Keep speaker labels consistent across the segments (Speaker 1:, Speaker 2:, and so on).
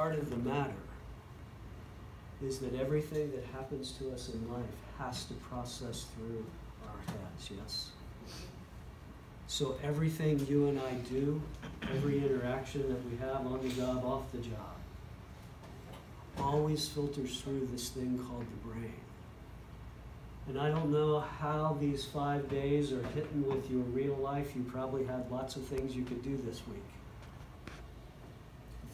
Speaker 1: Part of the matter is that everything that happens to us in life has to process through our heads, yes? So everything you and I do, every interaction that we have on the job, off the job, always filters through this thing called the brain. And I don't know how these five days are hitting with your real life. You probably had lots of things you could do this week.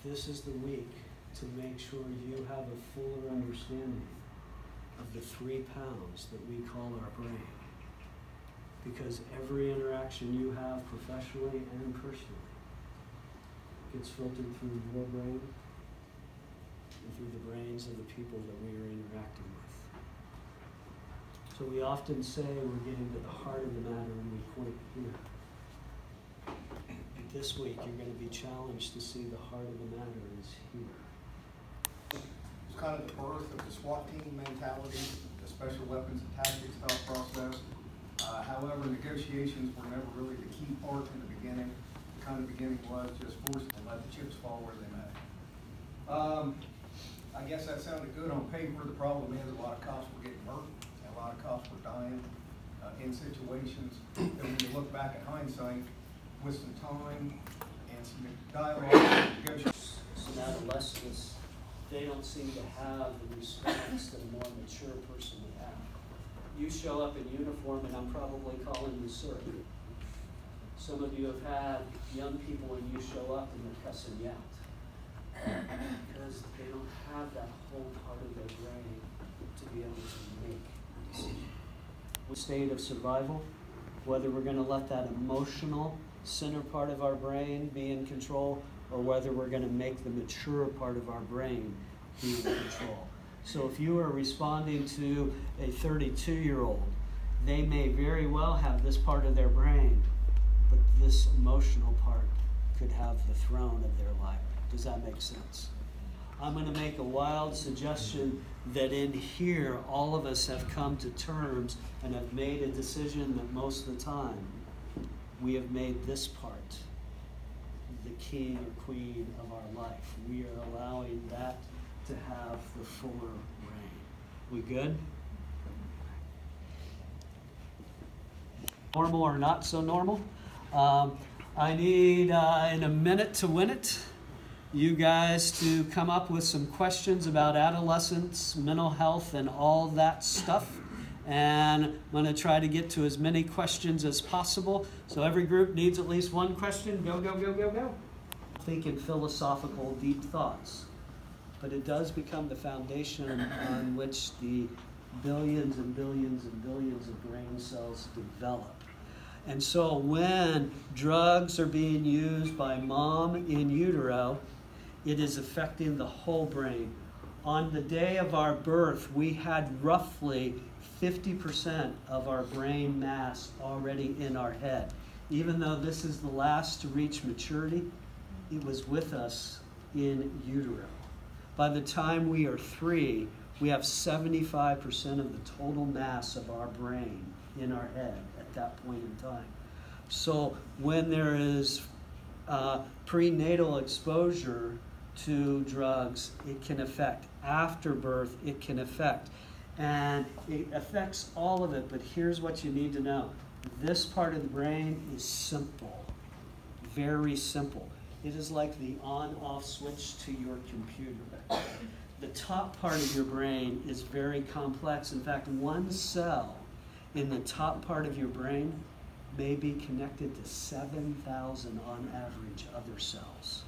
Speaker 1: This is the week to make sure you have a fuller understanding of the three pounds that we call our brain. Because every interaction you have professionally and personally gets filtered through your brain and through the brains of the people that we are interacting with. So we often say we're getting to the heart of the matter and we point here. This week you're going to be challenged to see the heart of the matter is here.
Speaker 2: It's kind of the birth of the SWAT team mentality, the special weapons and tactics thought process. Uh, however, negotiations were never really the key part in the beginning. The kind of beginning was just forcing to let the chips fall where they may. Um, I guess that sounded good on paper. The problem is a lot of cops were getting hurt a lot of cops were dying uh, in situations that when you look back at hindsight, with some time and some dialogue and.
Speaker 1: Some adolescents, they don't seem to have the response that a more mature person would have. You show up in uniform and I'm probably calling you sir. Some of you have had young people when you show up and they're cussing you out. Because they don't have that whole part of their brain to be able to make a decision. state of survival, whether we're going to let that emotional center part of our brain be in control or whether we're going to make the mature part of our brain be in control. So if you are responding to a 32 year old, they may very well have this part of their brain, but this emotional part could have the throne of their life. Does that make sense? I'm going to make a wild suggestion that in here, all of us have come to terms and have made a decision that most of the time we have made this part the king or queen of our life. We are allowing that to have the fuller reign. We good? Normal or not so normal? Um, I need uh, in a minute to win it you guys to come up with some questions about adolescence, mental health, and all that stuff. And I'm going to try to get to as many questions as possible. So every group needs at least one question. Go, go, go, go, go. Thinking philosophical, deep thoughts. But it does become the foundation on which the billions and billions and billions of brain cells develop. And so when drugs are being used by mom in utero, it is affecting the whole brain. On the day of our birth, we had roughly 50% of our brain mass already in our head. Even though this is the last to reach maturity, it was with us in utero. By the time we are three, we have 75% of the total mass of our brain in our head at that point in time. So when there is uh, prenatal exposure to drugs, it can affect. After birth, it can affect. And it affects all of it, but here's what you need to know this part of the brain is simple, very simple. It is like the on off switch to your computer. The top part of your brain is very complex. In fact, one cell in the top part of your brain may be connected to 7,000 on average other cells.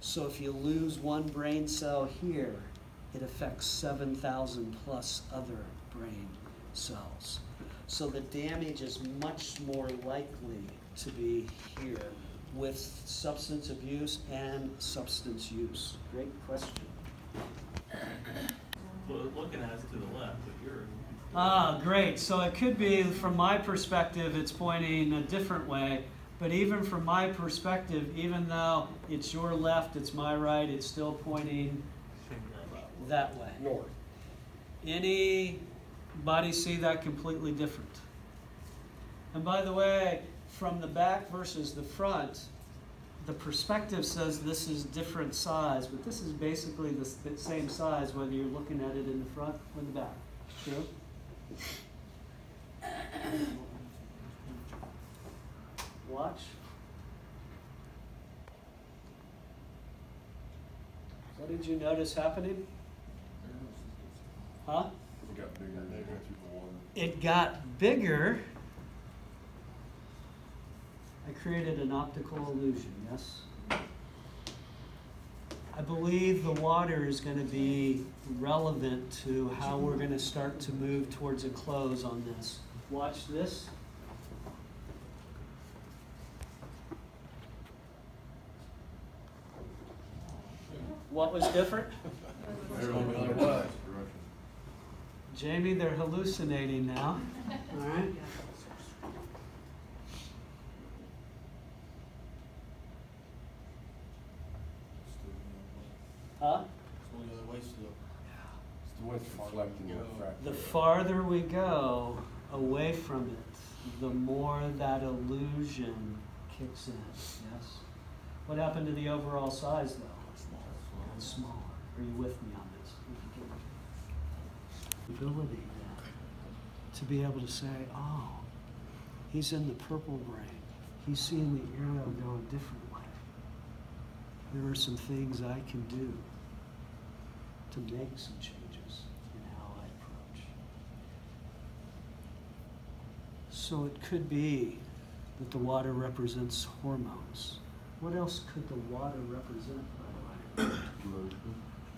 Speaker 1: So if you lose one brain cell here, it affects 7,000 plus other brain cells. So the damage is much more likely to be here with substance abuse and substance use. Great question.
Speaker 3: Well, looking at it to the left, but you're.
Speaker 1: Ah, great. So it could be, from my perspective, it's pointing a different way. But even from my perspective, even though it's your left, it's my right, it's still pointing that way.
Speaker 4: North.
Speaker 1: Anybody see that completely different? And by the way, from the back versus the front, the perspective says this is different size, but this is basically the, same size whether you're looking at it in the front or the back. True? Watch. What did you notice happening? Huh?
Speaker 4: It got bigger bigger through the water.
Speaker 1: It got bigger. I created an optical illusion, yes? I believe the water is going to be relevant to how we're going to start to move towards a close on this. Watch this. What was different? Jamie, they're hallucinating now. All right. Huh?
Speaker 4: The way it's reflecting the refractor.
Speaker 1: The farther we go away from it, the more that illusion kicks in. Yes. What happened to the overall size, though? It's smaller. Are you with me on? Ability then to be able to say, "Oh, he's in the purple brain. He's seeing the arrow go a different way. There are some things I can do to make some changes in how I approach. So it could be that the water represents hormones. What else could the water represent, by the way?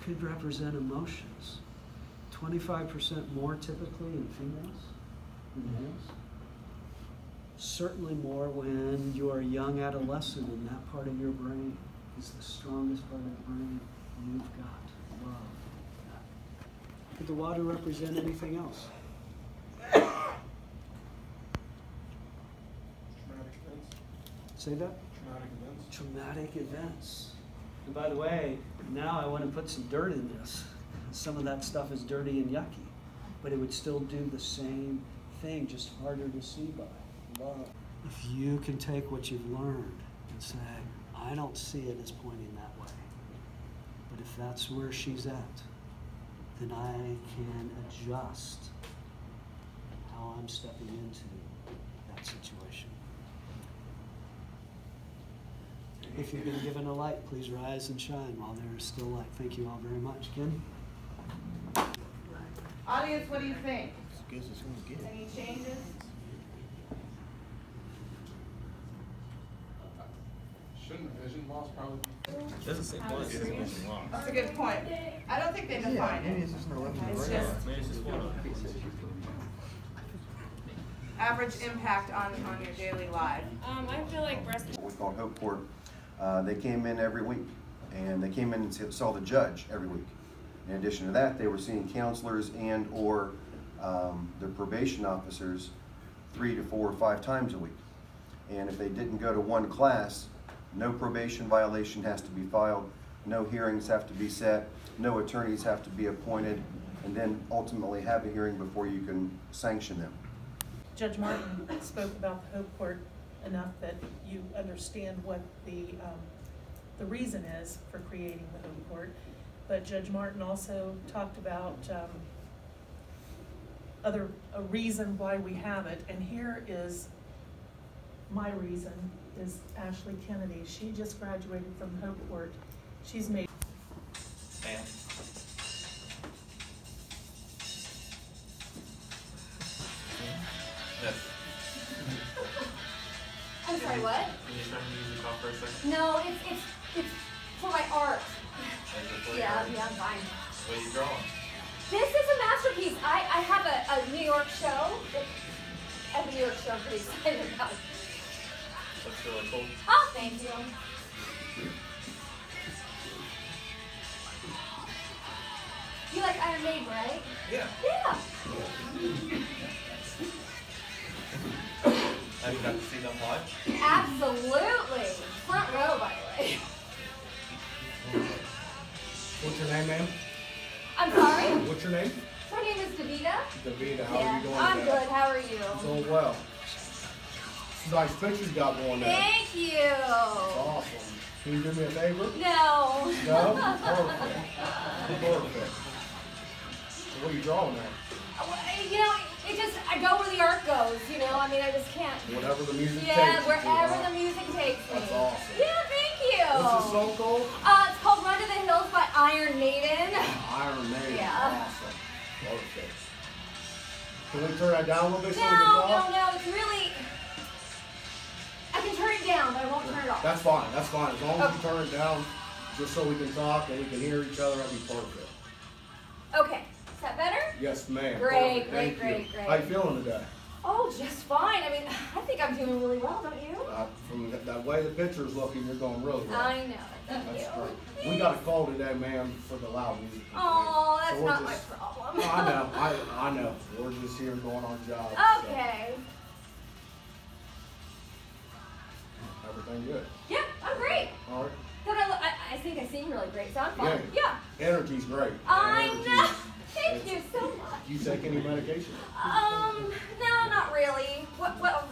Speaker 1: Could represent emotions. 25% more typically in females than mm-hmm. males. Certainly more when you're a young adolescent and that part of your brain is the strongest part of the brain you've got. Love. that. Could the water represent anything else?
Speaker 4: Traumatic events.
Speaker 1: Say that?
Speaker 4: Traumatic events.
Speaker 1: Traumatic events. And by the way, now I want to put some dirt in this. Some of that stuff is dirty and yucky, but it would still do the same thing, just harder to see by. Love. If you can take what you've learned and say, I don't see it as pointing that way, but if that's where she's at, then I can adjust how I'm stepping into that situation. If you've been given a light, please rise and shine while there is still light. Thank you all very much. Ken?
Speaker 5: Audience, what do you think? Any changes?
Speaker 4: Shouldn't vision loss probably be?
Speaker 3: Doesn't say one, it's vision loss.
Speaker 5: That's a good point. I don't think they define it. It's just
Speaker 3: Maybe it's just one of them.
Speaker 5: average impact on, on your daily life.
Speaker 6: Um, I feel like breast
Speaker 7: what we call Hope Court. Uh, they came in every week, and they came in and saw the judge every week. In addition to that, they were seeing counselors and/or um, the probation officers three to four or five times a week. And if they didn't go to one class, no probation violation has to be filed, no hearings have to be set, no attorneys have to be appointed, and then ultimately have a hearing before you can sanction them.
Speaker 8: Judge Martin spoke about the Hope Court enough that you understand what the, um, the reason is for creating the Hope Court. But Judge Martin also talked about, um, other, a reason why we have it, and here is my reason, is Ashley Kennedy. She just graduated from Hope Court. She's made
Speaker 9: fine.
Speaker 3: What are you drawing?
Speaker 9: This is a masterpiece. I, I have a, a New York show. I have a New York show I'm pretty excited about.
Speaker 3: Looks really cool.
Speaker 9: Oh, thank you. You like Iron Maiden, right?
Speaker 3: Yeah.
Speaker 9: Yeah.
Speaker 3: Have you got to see them live?
Speaker 9: Absolutely. Front row, by the way.
Speaker 4: What's your name, ma'am?
Speaker 9: I'm sorry.
Speaker 4: What's your name?
Speaker 9: My name is Davida.
Speaker 4: Davida, how
Speaker 9: yeah,
Speaker 4: are you doing
Speaker 9: I'm
Speaker 4: today?
Speaker 9: good. How are you?
Speaker 4: Doing well. Nice pictures you got going there.
Speaker 9: Thank you.
Speaker 4: That's awesome. Can you do me a favor?
Speaker 9: No.
Speaker 4: No? Perfect. Perfect. So what are you drawing there?
Speaker 9: You know, it just, I go where the art goes, you know? I mean, I just can't.
Speaker 4: Whatever the music takes.
Speaker 9: Yeah,
Speaker 4: you to,
Speaker 9: wherever the music takes me.
Speaker 4: That's awesome.
Speaker 9: Yeah, thank you.
Speaker 4: What's the song called?
Speaker 9: Uh, Run to the Hills by Iron Maiden.
Speaker 4: Iron Maiden.
Speaker 9: Yeah.
Speaker 4: Awesome. Perfect. Can we turn that down a little bit so we
Speaker 9: No,
Speaker 4: can
Speaker 9: no,
Speaker 4: talk?
Speaker 9: no, it's really. I can turn it down, but I won't turn it off.
Speaker 4: That's fine, that's fine. As long as you turn it down, just so we can talk and we can hear each other, that'd be perfect.
Speaker 9: Okay, is that better?
Speaker 4: Yes, ma'am.
Speaker 9: Great,
Speaker 4: Perfect.
Speaker 9: great,
Speaker 4: Thank you.
Speaker 9: great, great.
Speaker 4: How you feeling today?
Speaker 9: Oh, just fine. I mean, I think I'm doing really well, don't you?
Speaker 4: Uh, from that, that way the picture's looking, you're going really well.
Speaker 9: I know. Thank
Speaker 4: That's
Speaker 9: you.
Speaker 4: great. We got a call today, ma'am, for the loud music.
Speaker 9: Oh, that's
Speaker 4: So we're
Speaker 9: not my
Speaker 4: just-
Speaker 9: problem.
Speaker 4: No, I know, I, I know. We're just here going on job. so
Speaker 9: Okay.
Speaker 4: Everything good.
Speaker 9: Yeah, I'm great.
Speaker 4: All right.
Speaker 9: Don't I, I, I think I sing really great, so I'm fine.
Speaker 4: Yeah.
Speaker 9: Yeah.
Speaker 4: Energy's great.
Speaker 9: I
Speaker 4: Energy's-
Speaker 9: know. Thank you so much.
Speaker 4: Do you take any medication?
Speaker 9: Um, no, not really. What, well,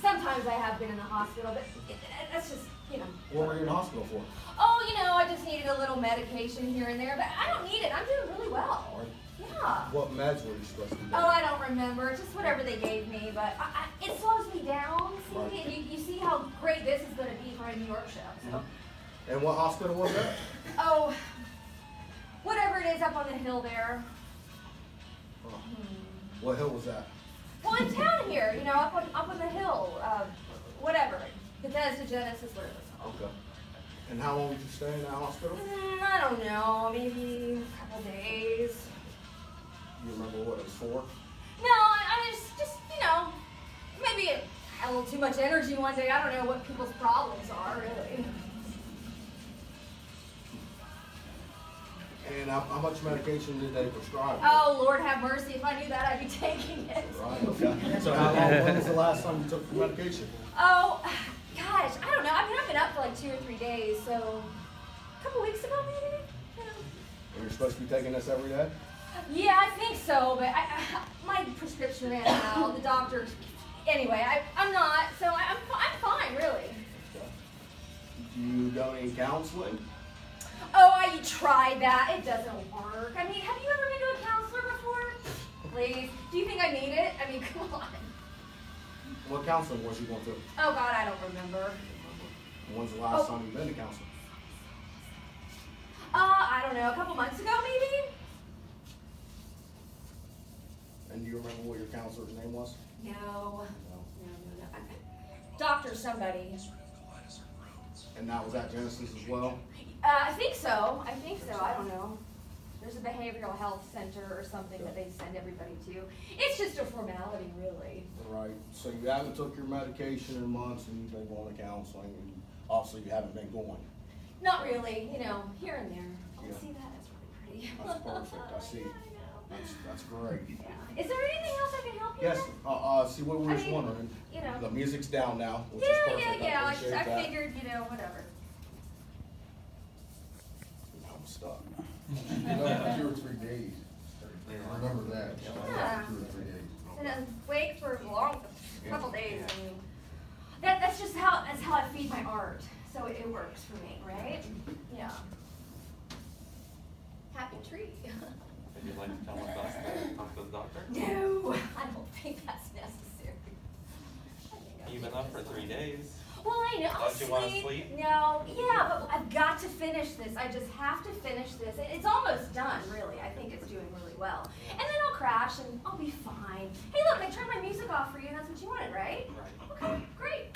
Speaker 9: sometimes I have been in the hospital, but it, that's just, you know.
Speaker 4: What were you in hospital for?
Speaker 9: Oh, you know, I just needed a little medication here and there, but I don't need it. I'm doing really well.
Speaker 4: Right.
Speaker 9: Yeah.
Speaker 4: What meds were you supposed to be
Speaker 9: Oh, I don't remember. Just whatever they gave me, but I, I, it slows me down. See,
Speaker 4: Right.
Speaker 9: you, you see how great this is going to be for a New York show. So,
Speaker 4: And what hospital was that?
Speaker 9: oh, whatever it is up on the hill there.
Speaker 4: Oh,
Speaker 9: Hmm.
Speaker 4: What hill was that?
Speaker 9: Well, in town here, you know, up on up on the hill, uh, whatever. Bethesda Genesis, whatever. called.
Speaker 4: Okay. And how long did you stay in that hospital?
Speaker 9: Mm, I don't know, maybe a couple days.
Speaker 4: You remember what it was for?
Speaker 9: No, I, I just, just you know, maybe it had a little too much energy one day. I don't know what people's problems are, really.
Speaker 4: And how, how much medication did they prescribe?
Speaker 9: Oh, Lord have mercy. If I knew that, I'd be taking it.
Speaker 4: Right, okay. So how long, when was the last time you took the medication?
Speaker 9: Oh, gosh, I don't know. I mean, I've been up for like two or three days, so a couple weeks ago, maybe. You know.
Speaker 4: And you're supposed to be taking this every day?
Speaker 9: Yeah, I think so, but I, I, my prescription ran out. The doctor. Anyway, I, I'm not, so I, I'm, I'm fine, really.
Speaker 4: Do you go any counseling?
Speaker 9: Oh, I tried that. It doesn't work. I mean, have you ever been to a counselor before? Please. Do you think I need it? I mean, come on.
Speaker 4: What counseling was you going through?
Speaker 9: Oh, God, I don't remember.
Speaker 4: When's the last
Speaker 9: Oh.
Speaker 4: time you've been to counseling?
Speaker 9: Uh, I don't know, a couple months ago, maybe?
Speaker 4: And do you remember what your counselor's name was?
Speaker 9: No.
Speaker 4: No.
Speaker 9: No, no, no. Doctor somebody.
Speaker 4: And that was at Genesis as well?
Speaker 9: Uh, I think so. I think so. I don't know. There's a behavioral health center or something that they send everybody to. It's just a formality, really.
Speaker 4: Right, so you haven't took your medication in months and you've been going to counseling and obviously you haven't been going.
Speaker 9: Not really, you know, here and there. Oh,
Speaker 4: Yeah.
Speaker 9: see that? That's really pretty.
Speaker 4: That's perfect, I see.
Speaker 9: Yeah, I know.
Speaker 4: That's, that's great.
Speaker 9: Yeah. Is there anything else I can help you with?
Speaker 4: Yes,
Speaker 9: with?
Speaker 4: uh, uh, see, what we
Speaker 9: I
Speaker 4: were just
Speaker 9: mean,
Speaker 4: wondering,
Speaker 9: You know.
Speaker 4: the music's down now, which is
Speaker 9: Yeah,
Speaker 4: perfect,
Speaker 9: yeah, yeah.
Speaker 4: I
Speaker 9: I,
Speaker 4: appreciate
Speaker 9: I
Speaker 4: that.
Speaker 9: figured, you know, whatever.
Speaker 4: I'm
Speaker 6: two or three days. Remember that.
Speaker 9: Yeah.
Speaker 6: Two or three days.
Speaker 9: And then wait for a long, couple days. I mean, that, that's just how that's how I feed my art. So it, it works for me, right? Yeah. Happy tree.
Speaker 3: Would you like to tell us about, talk to the doctor?
Speaker 9: no, I don't think that's necessary. I think I'm
Speaker 3: You've been up for three days.
Speaker 9: Well, I know. I'll
Speaker 3: Don't you wanna sleep?
Speaker 9: No, yeah, but I've got to finish this. I just have to finish this. It- It's almost done, really. I think it's doing really well. And then I'll crash and I'll be fine. Hey, look, I turned my music off for you, and that's what you wanted, right?
Speaker 3: Right.
Speaker 9: Okay, great.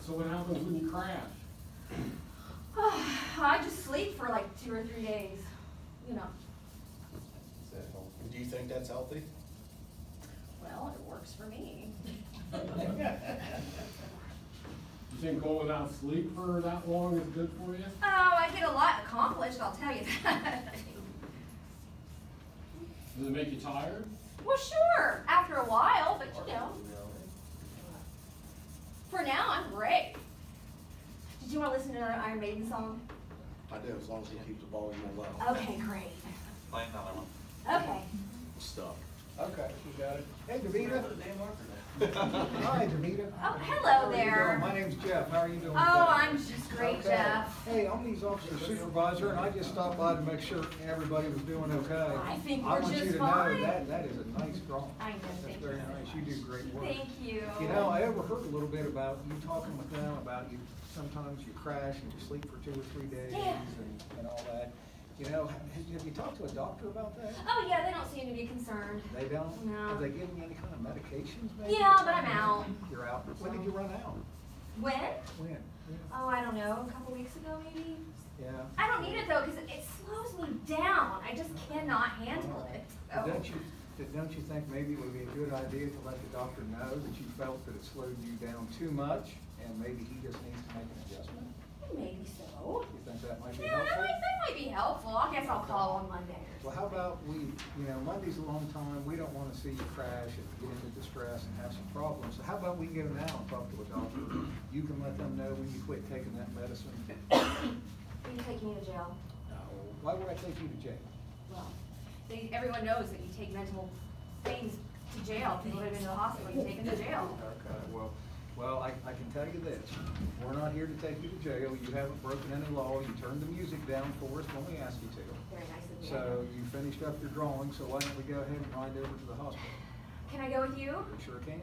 Speaker 6: So what happens when you crash?
Speaker 9: I just sleep for like two or three days. You know,
Speaker 4: Do you think that's healthy?
Speaker 9: well, it works for me.
Speaker 6: You think going without sleep for that long is good for you?
Speaker 9: Oh, I get a lot accomplished, I'll tell you that.
Speaker 6: Does it make you tired?
Speaker 9: well, sure, after a while, but you know, for now, I'm great. Did you want to listen to another Iron Maiden song?
Speaker 4: I do, as long as you keep the volume low.
Speaker 9: Okay, great.
Speaker 3: Play another one.
Speaker 9: Okay.
Speaker 4: Stuff.
Speaker 2: Okay, you got it. Hey, Davita. Hi, Davita.
Speaker 9: Oh,
Speaker 2: How
Speaker 9: hello
Speaker 2: are you doing?
Speaker 9: there.
Speaker 2: My name's Jeff. How are you doing?
Speaker 9: Oh,
Speaker 2: today?
Speaker 9: I'm just great,
Speaker 2: Okay.
Speaker 9: Jeff.
Speaker 2: Hey, I'm the officer supervisor, and I just stopped by to make sure everybody was doing okay.
Speaker 9: I think we're
Speaker 2: want you
Speaker 9: just
Speaker 2: to know
Speaker 9: fine.
Speaker 2: that, that is a nice drawing.
Speaker 9: I know,
Speaker 2: That's
Speaker 9: thank
Speaker 2: very
Speaker 9: you.
Speaker 2: nice. You do great work.
Speaker 9: Thank you.
Speaker 2: You know, I overheard a little bit about you talking with them about you, sometimes you crash and you sleep for two or three days
Speaker 9: Yeah.
Speaker 2: and, and all that. You know, have, have you talked to a doctor about that?
Speaker 9: Oh, yeah, they don't seem to be concerned.
Speaker 2: They don't?
Speaker 9: No.
Speaker 2: Have they given you any kind of medications maybe?
Speaker 9: Yeah, but I'm out.
Speaker 2: You're out. When did you run out?
Speaker 9: When?
Speaker 2: When?
Speaker 9: Oh, I don't know, a couple weeks ago maybe?
Speaker 2: Yeah.
Speaker 9: I don't need it though, because it, it slows me down. I just cannot handle it.
Speaker 2: But. Don't oh. you, but don't you think maybe it would be a good idea to let the doctor know that you felt that it slowed you down too much and maybe he just needs to make an adjustment?
Speaker 9: Maybe so.
Speaker 2: You think that might be
Speaker 9: Yeah, that
Speaker 2: helpful?
Speaker 9: might, that might be helpful. I guess I'll call on Monday or
Speaker 2: Well, how about we, you know, Monday's a long time, we don't wanna see you crash and get into distress and have some problems. So how about we get them out and talk to a doctor? You can let them know when you quit taking that medicine.
Speaker 9: Will you take me to jail?
Speaker 2: No. Why would I take you to jail?
Speaker 9: Well, they, everyone knows that you take mental things to jail. People that have been to the hospital, you take them to jail.
Speaker 2: Okay, well, well, I, I can tell you this, we're not here to take you to jail, you haven't broken any law, you turned the music down for us when we asked you to.
Speaker 9: Very nice of you.
Speaker 2: So you finished up your drawing, so why don't we go ahead and ride over to the hospital?
Speaker 9: Can I go with you?
Speaker 2: We sure can.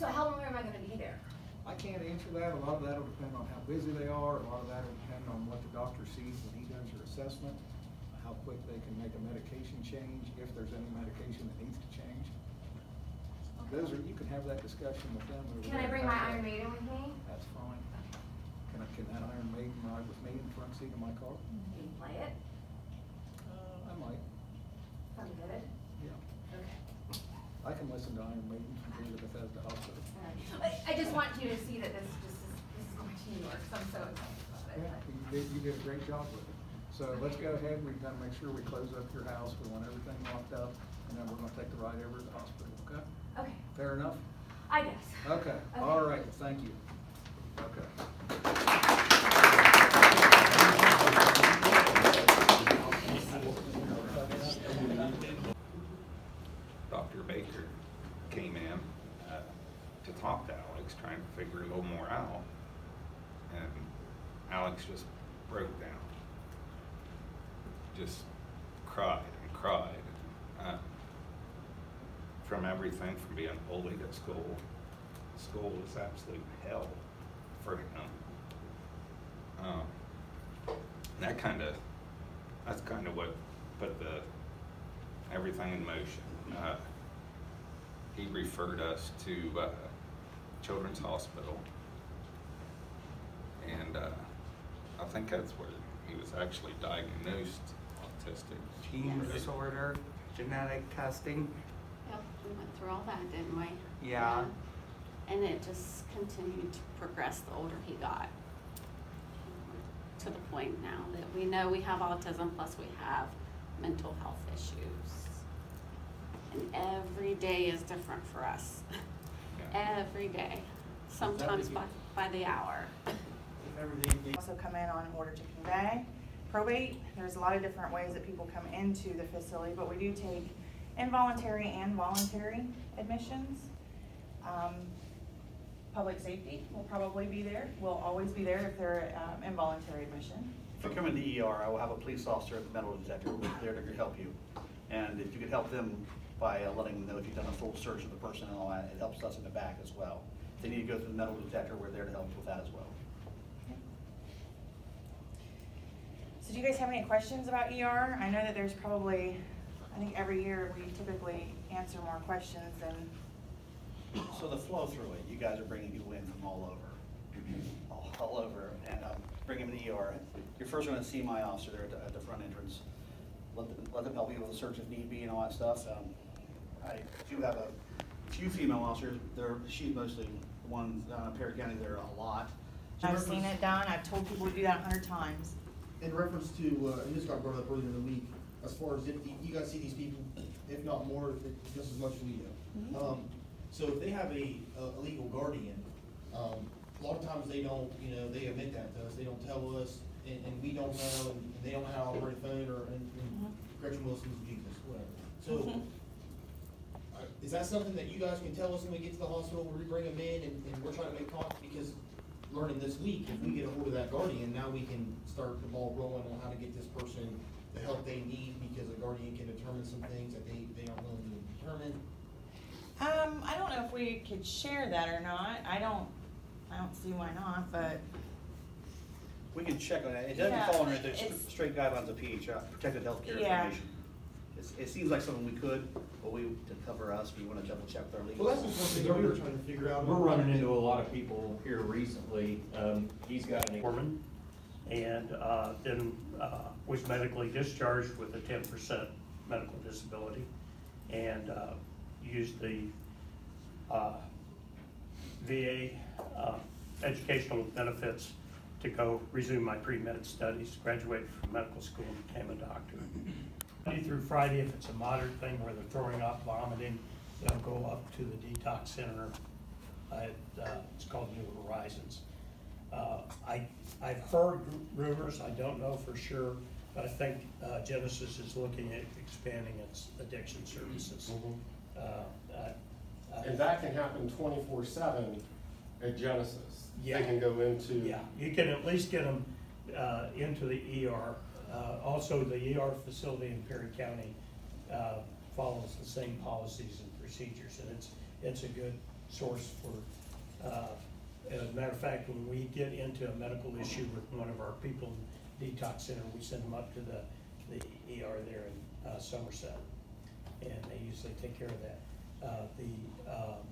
Speaker 9: So how long am I gonna be there?
Speaker 2: I can't answer that, a lot of that'll depend on how busy they are, a lot of that'll depend on what the doctor sees when he does your assessment, how quick they can make a medication change, if there's any medication that needs to change. Those are, you can have that discussion with them. over
Speaker 9: Can I
Speaker 2: there.
Speaker 9: bring my Iron Maiden with me?
Speaker 2: That's fine. Can I, can that Iron Maiden ride with me in the front seat of my car?
Speaker 9: Can you play it?
Speaker 2: Uh, I might,
Speaker 9: Sounds good.
Speaker 2: yeah.
Speaker 9: Okay.
Speaker 2: I can listen to Iron Maiden from here to Bethesda.
Speaker 9: I, I just want you to see that this just is, this is going to New York, so I'm so excited about it.
Speaker 2: Yeah, you did, you did a great job with it. So let's go ahead, we've got to make sure we close up your house, we want everything locked up, and then we're gonna take the ride over to the hospital, okay?
Speaker 9: Okay,
Speaker 2: Fair enough?
Speaker 9: I guess.
Speaker 2: Okay, all right, thank you. Okay.
Speaker 10: Dr. Baker came in uh, to talk to Alex, trying to figure a little more out. And Alex just broke down. Just cried and cried. Uh, From everything from being bullied at school, school was absolute hell for him. Um, That kind of, that's kind of what put the, everything in motion. Uh, He referred us to uh, Children's Hospital. And uh, I think that's where he was actually diagnosed autistic.
Speaker 11: gene disorder, genetic testing.
Speaker 12: Yep, we went through all that, didn't we?
Speaker 11: Yeah.
Speaker 12: And it just continued to progress the older he got. To the point now that we know we have autism, plus we have mental health issues. And every day is different for us.
Speaker 10: Yeah.
Speaker 12: Every day, sometimes by, by the hour.
Speaker 5: Also come in on order to convey. Probate, there's a lot of different ways that people come into the facility, but we do take involuntary and voluntary admissions. Um, Public safety will probably be there, will always be there if they're um, involuntary admission.
Speaker 13: If you come in the ER, I will have a police officer at the metal detector there to help you. And if you could help them by uh, letting them know if you've done a full search of the person and all that, it helps us in the back as well. If they need to go through the metal detector, we're there to help with that as well.
Speaker 5: So do you guys have any questions about ER? I know that there's probably, I think every year we typically answer more questions than,
Speaker 13: So the flow through it, you guys are bringing people in from all over, all, all over, and um, bring them to the ER. You're first gonna see my officer there at the, at the front entrance. Let them, let them help you with the search if need be and all that stuff. Um, I do have a few female officers, they're, she's mostly the one down in Perry County there a lot.
Speaker 5: I've seen it done, I've told people to do that a hundred times.
Speaker 14: in reference to, uh, and this got brought up earlier in the week, as far as if you- you guys see these people, if not more, if- just as much as we do. Um, so if they have a, a legal guardian, um, a lot of times they don't, you know, they admit that to us, they don't tell us, and, and we don't know, and they don't know how to operate a phone, or, and, and Gretchen Wilson's Jesus, whatever. So, uh, is that something that you guys can tell us when we get to the hospital, when we bring them in and, and we're trying to make talk? Because learning this week, if we get a hold of that guardian, now we can start the ball rolling on how to get this person the help they need because the guardian can determine some things that they, they aren't willing to determine.
Speaker 5: Um, I don't know if we could share that or not. I don't, I don't see why not, but
Speaker 13: We can check on that. It doesn't
Speaker 5: Yeah,
Speaker 13: fall under the
Speaker 5: it's-
Speaker 13: straight guidelines of PHI, protected healthcare
Speaker 5: Yeah.
Speaker 13: information. It's, it seems like something we could, but we, to cover us, we wanna double check with our legal.
Speaker 14: Well, that's just one thing that we were trying to figure out.
Speaker 15: We're running into a lot of people here recently. Um, he's got an.
Speaker 16: Foreman, and uh, then uh, was medically discharged with a ten percent medical disability, and uh, used the uh, VA uh, educational benefits to go resume my pre-med studies, graduated from medical school, and became a doctor. Monday through Friday, if it's a moderate thing where they're throwing up, vomiting, they'll go up to the detox center. at, uh, It's called New Horizons. Uh, I, I've heard rumors, I don't know for sure, but I think uh, Genesis is looking at expanding its addiction services. Uh, I- I-
Speaker 6: And that can happen twenty-four seven at Genesis.
Speaker 16: Yeah.
Speaker 6: They can go into.
Speaker 16: Yeah, you can at least get them uh, into the ER. Uh, Also, the ER facility in Perry County uh, follows the same policies and procedures, and it's, it's a good source for, uh, as a matter of fact, when we get into a medical issue with one of our people detox center, we send them up to the, the ER there in uh, Somerset, and they usually take care of that. Uh, The um,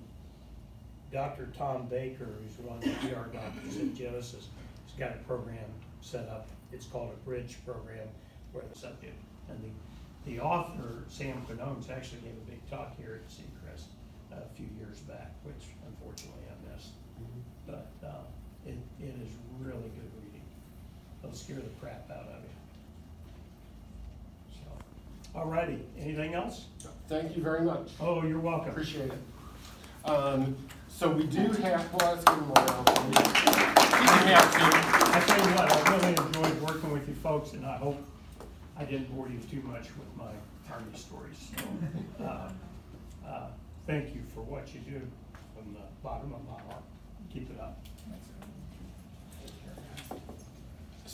Speaker 16: Dr. Tom Baker, who's one of the ER doctors at Genesis, has got a program set up. It's called a Bridge Program where the subject, and the, the author, Sam Quinones, actually gave a big talk here at Secrest a few years back, which unfortunately I missed. But, uh, it, it is really good It'll scare the crap out of you. So, alrighty, anything else?
Speaker 6: Thank you very much.
Speaker 16: Oh, you're welcome.
Speaker 6: Appreciate it. Um, so we do have, well, let's give them around. We have to.
Speaker 16: I tell you what, I really enjoyed working with you folks, and I hope I didn't bore you too much with my army stories. So, uh, uh, Thank you for what you do from the bottom of my heart. Keep it up.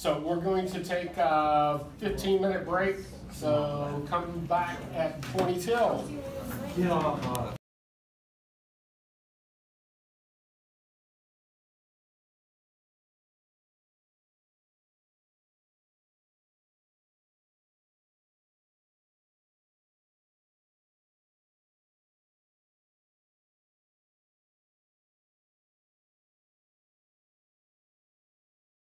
Speaker 6: So we're going to take a fifteen minute break, so come back at twenty till.
Speaker 15: Get off, uh,